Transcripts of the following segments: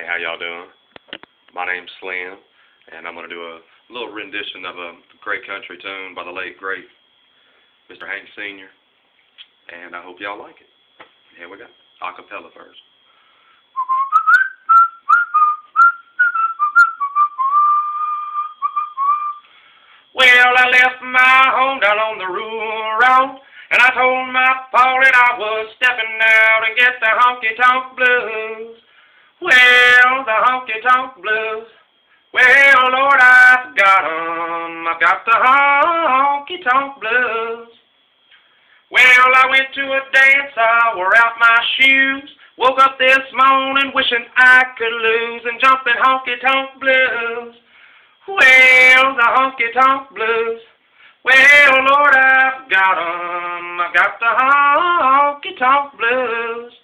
Hey, how y'all doing? My name's Slim, and I'm going to do a little rendition of a great country tune by the late, great Mr. Hank Sr., and I hope y'all like it. Here we go. Acapella first. Well, I left my home down on the rural road, and I told my pa that I was stepping out and get the honky-tonk blues. Well, the honky-tonk blues. Well, Lord, I've got 'em. I've got the honky-tonk blues. Well, I went to a dance, I wore out my shoes. Woke up this morning wishing I could lose and jump in honky-tonk blues. Well, the honky-tonk blues. Well, Lord, I've got 'em. I've got the honky-tonk blues.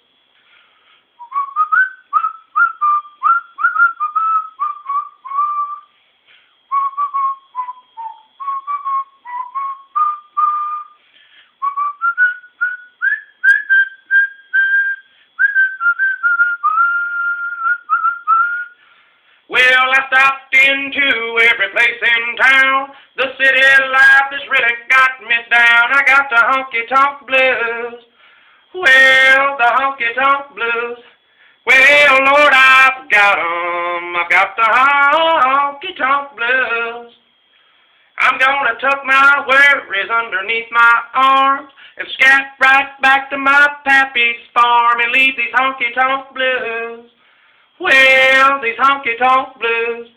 Stopped into every place in town. The city life has really got me down. I got the honky-tonk blues. Well, the honky-tonk blues. Well, Lord, I've got 'em. I've got the honky-tonk blues. I'm gonna tuck my worries underneath my arms and scat right back to my pappy's farm and leave these honky-tonk blues. Well, these honky-tonk blues.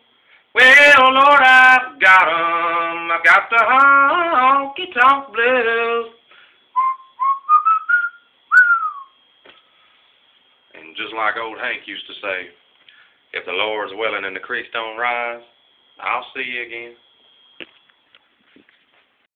Well, Lord, I've got 'em. I've got the honky-tonk blues. And just like old Hank used to say, if the Lord's willing and the creeks don't rise, I'll see you again.